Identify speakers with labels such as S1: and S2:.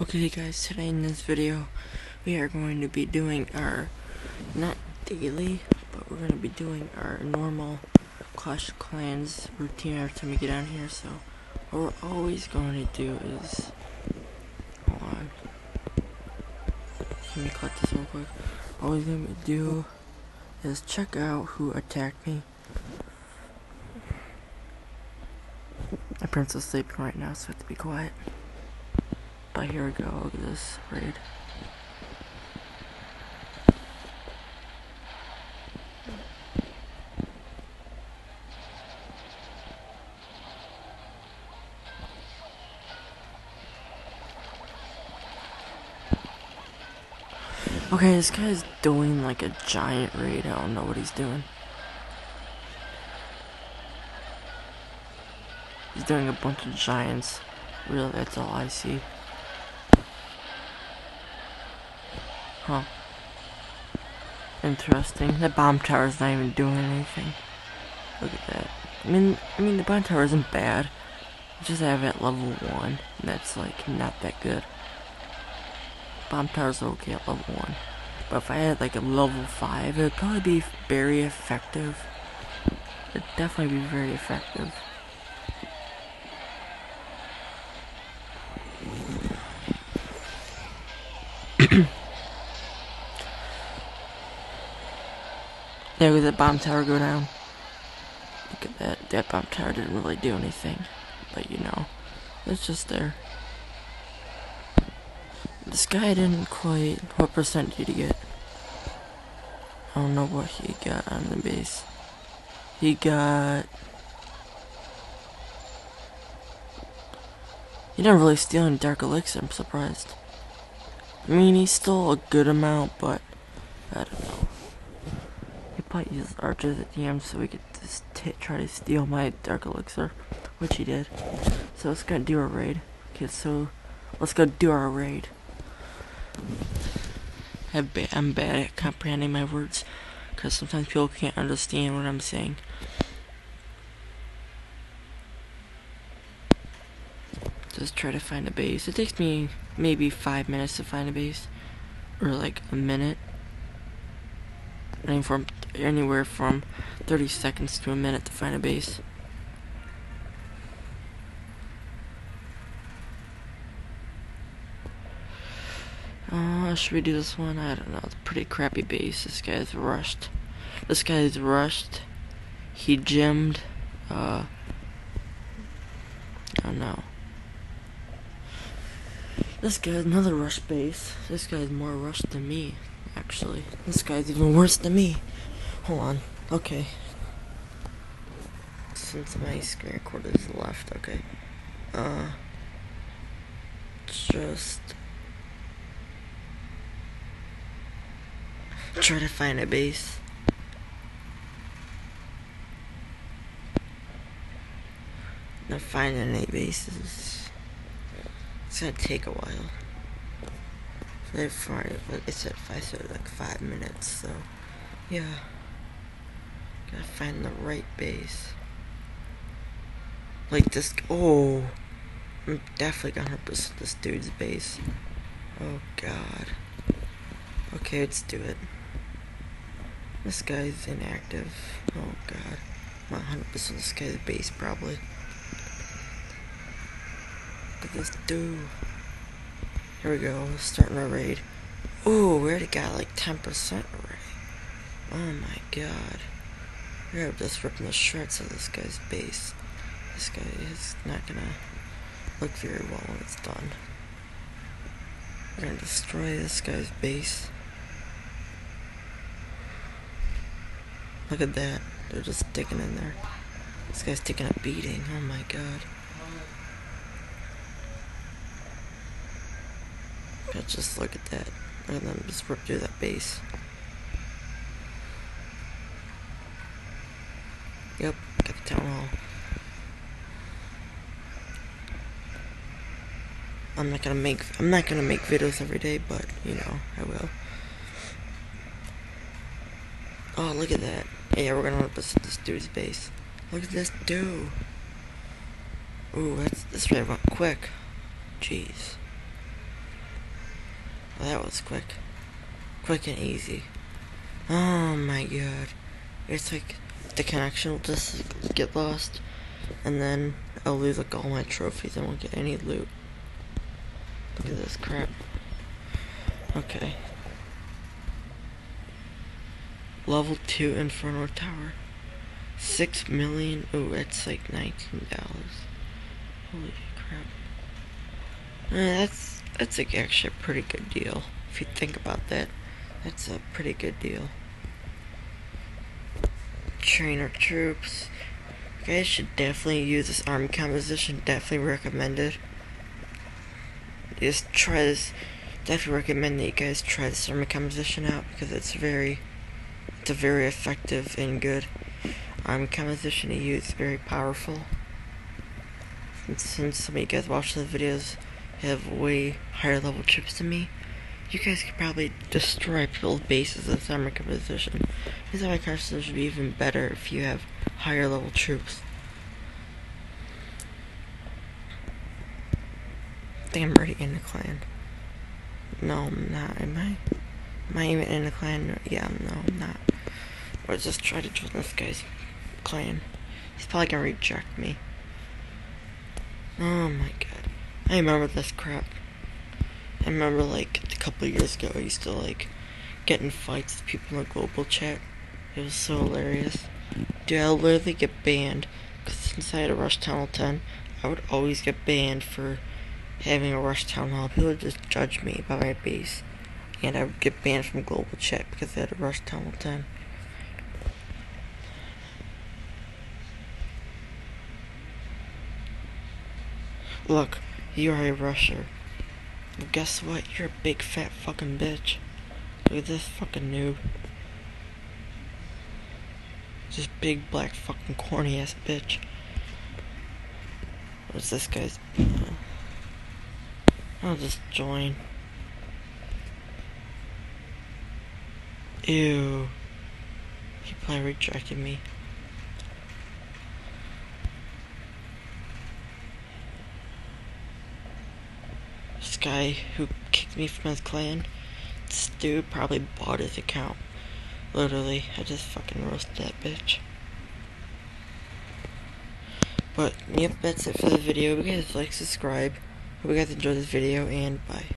S1: Okay guys, today in this video we are going to be doing our, not daily, but we're going to be doing our normal Clash Clans routine every time we get on here, so what we're always going to do is, hold on, let me cut this real quick, we're going to do is check out who attacked me. My princess is sleeping right now, so I have to be quiet. But here we go, at this raid. Okay, this guy's doing like a giant raid. I don't know what he's doing. He's doing a bunch of giants. Really, that's all I see. Huh. Interesting. The bomb tower's not even doing anything. Look at that. I mean, I mean the bomb tower isn't bad. just have it at level one, and that's like not that good. Bomb tower's okay at level one, but if I had like a level five, it'd probably be very effective. It'd definitely be very effective. There goes the bomb tower go down. Look at that. That bomb tower didn't really do anything. But you know, it's just there. This guy didn't quite. What percent did he get? I don't know what he got on the base. He got. He didn't really steal any Dark Elixir, I'm surprised. I mean, he stole a good amount, but I don't know might use archers at the end so we could just try to steal my dark elixir, which he did. So let's go do our raid. Okay, so let's go do our raid. I'm bad at comprehending my words because sometimes people can't understand what I'm saying. Just try to find a base. It takes me maybe five minutes to find a base, or like a minute. Running from anywhere from 30 seconds to a minute to find a base. Uh, should we do this one? I don't know. It's a pretty crappy base. This guy's rushed. This guy's rushed. He gemmed. Uh, I don't know. This guy's another rush base. This guy's more rushed than me, actually. This guy's even worse than me. Hold on. Okay. Since my screen recorder is left, okay. Uh, just try to find a base. Not finding any bases. It's gonna take a while. So far, like I said, I like five minutes, so yeah. Gotta find the right base. Like this. Oh. I'm definitely gonna this, this dude's base. Oh god. Okay, let's do it. This guy's inactive. Oh god. I'm 100% this guy's base, probably. Look at this dude. Here we go, starting our raid. Oh, we already got like 10% already. Oh my god. We're just ripping the shreds of this guy's base. This guy is not gonna look very well when it's done. We're gonna destroy this guy's base. Look at that. They're just digging in there. This guy's taking a beating. Oh my god. Just look at that. And then just rip through that base. Yep, got the town hall. I'm not gonna make I'm not gonna make videos every day, but you know, I will. Oh look at that. Yeah, we're gonna rip this, this dude's base. Look at this dude. Ooh, that's this raid went quick. Jeez. Well, that was quick. Quick and easy. Oh my god. It's like the connection will just get lost. And then I'll lose like all my trophies. I won't get any loot. Look at this crap. Okay. Level 2 Inferno Tower. 6 million. Oh, that's like $19. Holy crap. Uh, that's, that's like actually a pretty good deal. If you think about that, that's a pretty good deal. Trainer troops. You guys should definitely use this army composition. Definitely recommend it. Just try this. Definitely recommend that you guys try this army composition out because it's very, it's a very effective and good army composition to use. Very powerful. And since some of you guys watch the videos have way higher level troops than me, you guys could probably destroy people's bases this army composition. This army composition would be even better if you have higher level troops. I think I'm already in the clan. No, I'm not. Am I? Am I even in the clan? Yeah, no, I'm not. Let's just try to join this guy's clan. He's probably gonna reject me. Oh my god. I remember this crap. I remember like a couple years ago I used to like get in fights with people in the global chat. It was so hilarious. Dude, I literally get banned because since I had a Rush Town Hall 10, I would always get banned for having a Rush Town Hall. People would just judge me by my base. And I would get banned from global chat because I had a Rush Town Hall 10. Look, you are a rusher. Well, guess what? You're a big fat fucking bitch. Look at this fucking noob. This big black fucking corny ass bitch. What's this guy's? I'll just join. Ew. He probably rejected me. Guy who kicked me from his clan, this dude probably bought his account. Literally, I just fucking roasted that bitch. But, yep, that's it for the video. If you guys like, subscribe. Hope you guys enjoyed this video, and bye.